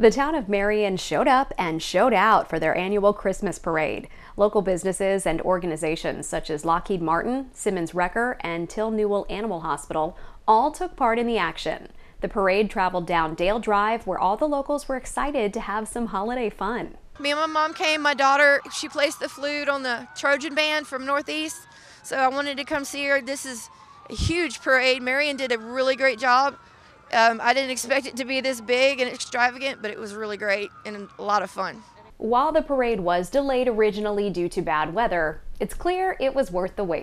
The town of Marion showed up and showed out for their annual Christmas parade. Local businesses and organizations such as Lockheed Martin, Simmons Wrecker, and Till Newell Animal Hospital all took part in the action. The parade traveled down Dale Drive where all the locals were excited to have some holiday fun. Me and my mom came. My daughter, she plays the flute on the Trojan band from Northeast, so I wanted to come see her. This is a huge parade. Marion did a really great job. Um, I didn't expect it to be this big and extravagant, but it was really great and a lot of fun. While the parade was delayed originally due to bad weather, it's clear it was worth the wait.